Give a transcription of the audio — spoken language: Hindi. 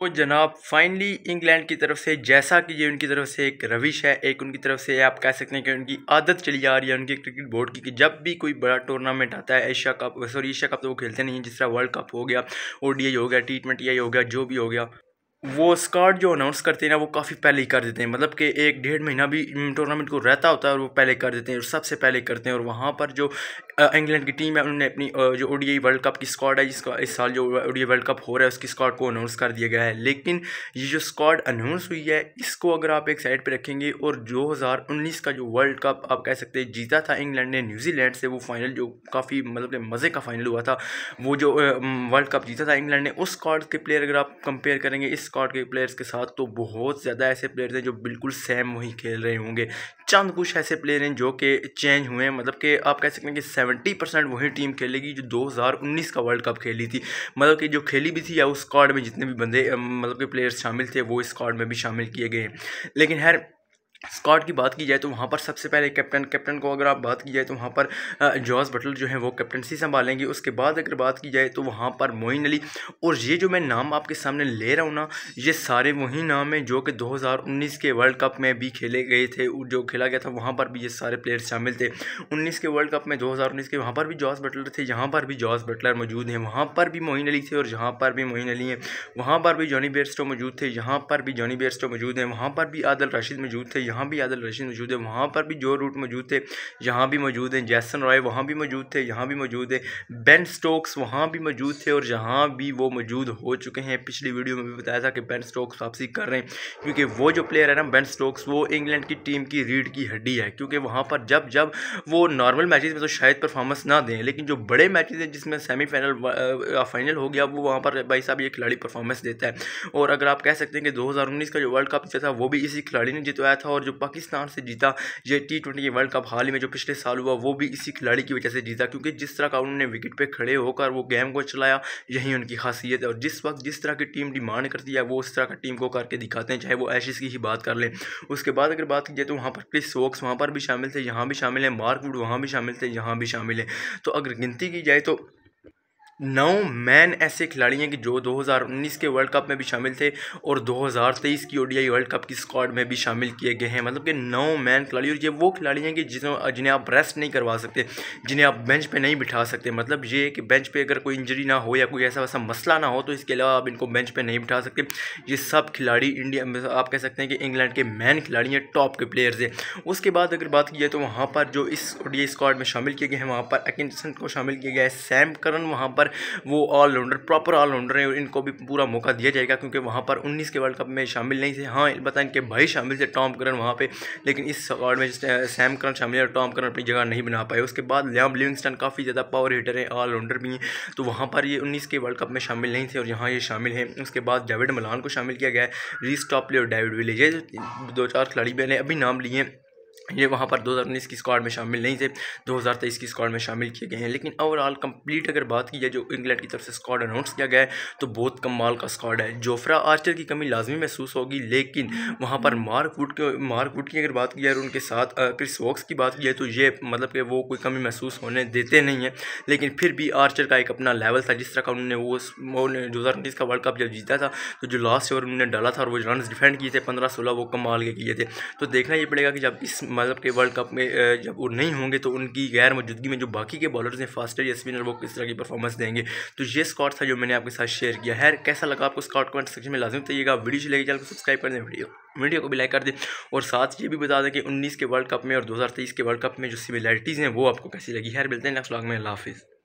तो जनाब फाइनली इंग्लैंड की तरफ़ से, जैसा कि ये उनकी तरफ़ से एक रविश है, एक उनकी तरफ़ से आप कह सकते हैं कि उनकी आदत चली जा रही है उनके क्रिकेट बोर्ड की कि जब भी कोई बड़ा टूर्नामेंट आता है, Asia cup sorry Asia cup तो वो खेलते नहीं जिस तरह वर्ल्ड कप हो गया ओ हो गया टी ट्वेंटी हो गया, जो भी हो गया। वो स्कार्ड जो अनाउंस करते हैं ना, वो काफ़ी पहले ही कर देते हैं। मतलब कि एक डेढ़ महीना भी टूर्नामेंट को रहता होता है और वो पहले कर देते हैं और सबसे पहले करते हैं। और वहाँ पर जो इंग्लैंड की टीम है उन्होंने अपनी जो ओडीआई वर्ल्ड कप की स्क्वाड है, जिसका इस साल जो ओडीआई वर्ल्ड कप हो रहा है, उसकी स्क्वाड को अनाउंस कर दिया गया है। लेकिन ये जो स्क्वाड अनाउंस हुई है, इसको अगर आप एक साइड पर रखेंगे और दो हज़ार उन्नीस का जो वर्ल्ड कप आप कह सकते हैं, जीता था इंग्लैंड ने न्यूजीलैंड से, वो फाइनल जो काफ़ी मतलब मज़े का फाइनल हुआ था। वो जो वर्ल्ड कप जीता था इंग्लैंड ने, उस स्क्वाड के प्लेयर अगर आप कंपेयर करेंगे, इस स्क्वाड के प्लेयर्स के साथ तो बहुत ज़्यादा ऐसे प्लेयर्स हैं जो बिल्कुल सेम वही खेल रहे होंगे। चंद कुछ ऐसे प्लेयर हैं जो कि चेंज हुए हैं मतलब कि आप कह सकते हैं कि सेवेंटी परसेंट वही टीम खेलेगी जो 2019 का वर्ल्ड कप खेली थी। मतलब कि जो खेली भी थी या उस स्कॉड में जितने भी बंदे मतलब के प्लेयर्स शामिल थे, वो इस स्क्वाड में भी शामिल किए गए हैं। लेकिन खैर स्कॉट की बात की जाए तो वहाँ पर सबसे पहले कैप्टन कैप्टन को अगर आप बात की जाए तो वहाँ पर जॉर्ज बटल जो है वो कैप्टनसी संभालेंगे। उसके बाद अगर बात की जाए तो वहाँ पर मोइन अली और ये जो मैं नाम आपके सामने ले रहा हूँ ना, ये सारे वही नाम हैं जो कि 2019 के वर्ल्ड कप में भी खेले गए थे जो खेला गया था, वहाँ पर भी ये सारे प्लेयर्स शामिल थे। उन्नीस के वर्ल्ड कप में दो हज़ार उन्नीस के वहाँ पर भी जॉर्ज बटलर थे, यहाँ पर भी जॉर्ज बटलर मौजूद हैं। वहाँ पर भी मोइन अली थे और यहाँ पर भी मोइन अली हैं। वहाँ पर भी जॉनी बेयरस्टो मौजूद थे, यहाँ पर भी जॉनी बेयरस्टो मौजूद हैं। वहाँ पर भी आदल राशिद मौजूद थे यहाँ भी आदल रशीद मौजूद है, वहाँ पर भी जो रूट मौजूद थे, यहाँ भी मौजूद हैं। जैसन रॉय वहाँ भी मौजूद थे, यहाँ भी मौजूद है। बेन स्टोक्स वहाँ भी मौजूद थे और जहाँ भी वो मौजूद हो चुके हैं। पिछली वीडियो में भी बताया था कि बेन स्टोक्स वापसी कर रहे हैं, क्योंकि वो जो प्लेयर है ना, बेन स्टोक्स, वो इंग्लैंड की टीम की रीढ़ की हड्डी है, क्योंकि वहाँ पर जब जब वो नॉर्मल मैचेस में तो शायद परफॉर्मेंस ना दें, लेकिन जो बड़े मैचेस हैं, जिसमें सेमीफाइनल फाइनल हो गया, वो वहाँ पर भाई साहब ये खिलाड़ी परफॉर्मेंस देता है। और अगर आप कह सकते हैं कि 2019 का जो वर्ल्ड कप था, वो भी इसी खिलाड़ी ने जितवाया था और जो पाकिस्तान से जीता ये टी ट्वेंटी वर्ल्ड कप हाल ही में जो पिछले साल हुआ, वो भी इसी खिलाड़ी की वजह से जीता, क्योंकि जिस तरह का उन्होंने विकेट पर खड़े होकर वो गेम को चलाया, यही उनकी खासियत है। और जिस वक्त जिस तरह की टीम डिमांड करती है, वो उस तरह का टीम को करके दिखाते हैं, चाहे वो एशिस की ही बात कर लें। उसके बाद अगर बात की जाए तो वहाँ पर क्रिस वोक्स वहाँ पर भी शामिल थे, यहाँ भी शामिल हैं मार्क वुड वहाँ भी शामिल थे, यहाँ भी शामिल हैं। तो अगर गिनती की जाए तो नौ मैन ऐसे खिलाड़ी हैं कि जो 2019 के वर्ल्ड कप में भी शामिल थे और 2023 की ओडीआई वर्ल्ड कप की स्क्वाड में भी शामिल किए गए हैं। मतलब कि नौ मैन खिलाड़ी और ये वो खिलाड़ी हैं कि जिन्हें जिन्हें आप रेस्ट नहीं करवा सकते, जिन्हें आप बेंच पे नहीं बिठा सकते। मतलब ये कि बेंच पे अगर कोई इंजरी ना हो या कोई ऐसा वैसा मसला ना हो तो इसके अलावा आप इनको बेंच पर नहीं बिठा सकते। ये सब खिलाड़ी इंडिया, आप कह सकते हैं कि इंग्लैंड के मैन खिलाड़ी हैं टॉप के प्लेयर्स हैं। उसके बाद अगर बात की जाए तो वहाँ पर जो इस ओडीआई स्क्वाड में शामिल किए गए हैं, वहाँ पर अकिनसन को शामिल किया गया है, सैम करन वहाँ पर वो ऑलराउंडर प्रॉपर ऑलराउंडर है, इनको भी पूरा मौका दिया जाएगा क्योंकि वहाँ पर उन्नीस के वर्ल्ड कप में शामिल नहीं थे। हाँ बताएँ इनके भाई शामिल थे टॉम करन वहाँ पे, लेकिन इस स्क्वाड में सैम करन शामिल है टॉम करन अपनी जगह नहीं बना पाए। उसके बाद लियाम लिविंगस्टन काफ़ी ज़्यादा पावर हिटर है ऑलराउंडर भी हैं। तो वहाँ पर ये उन्नीस के वर्ल्ड कप में शामिल नहीं थे और यहाँ ये शामिल हैं। उसके बाद डेविड मलान को शामिल किया गया है। रीस टॉपले और डेविड विलेज दो चार खिलाड़ी मैंने अभी नाम लिए ये वहाँ पर 2019 की स्क्वाड में शामिल नहीं थे 2023 की स्क्वाड में शामिल किए गए हैं। लेकिन ओवरऑल कंप्लीट अगर बात की जाए जो इंग्लैंड की तरफ़ से स्क्वाड अनाउंस किया गया है तो बहुत कमाल का स्क्वाड है। जोफ्रा आर्चर की कमी लाजमी महसूस होगी, लेकिन वहाँ पर मार्क वुड के मार्क वुड की अगर बात की जाए और उनके साथ क्रिस वॉक्स की बात की जाए तो ये मतलब कि वो कोई कमी महसूस होने देते नहीं हैं। लेकिन फिर भी आर्चर का एक अपना लेवल था, जिस तरह का उन्होंने वो उन्होंने दो हज़ार उन्नीस का वर्ल्ड कप जब जीता था तो जो लास्ट ओवर उन्होंने डाला था और वो रन डिफेंड किए थे, पंद्रह सोलह वो कमाल के किए थे। तो देखना ये पड़ेगा कि जब इस मतलब के वर्ल्ड कप में जब वो नहीं होंगे तो उनकी गैर मौजूदगी में जो बाकी के बॉलर्स हैं फास्टर या स्पिनर वो किस तरह की परफॉर्मेंस देंगे। तो ये स्कॉट था जो मैंने आपके साथ शेयर किया। है कैसा लगा आपको स्कॉट कमेंट सेक्शन में लाजमी बताइएगा। वीडियो चलेगी चैनल को सब्सक्राइब कर दें वीडियो वीडियो को भी लाइक कर दें। और साथ ये भी बता दें कि उन्नीस के वर्ल्ड कप में और दो के वर्ल्ड कप में जो सिमिलैरिटीज़ हैं, वो आपको कैसी लगी। है मिलते हैं नेक्स्ट ब्लॉग में। हाफिज़।